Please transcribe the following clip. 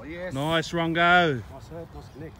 Oh, yes. Nice, Rongo. Nice hit, nice nick.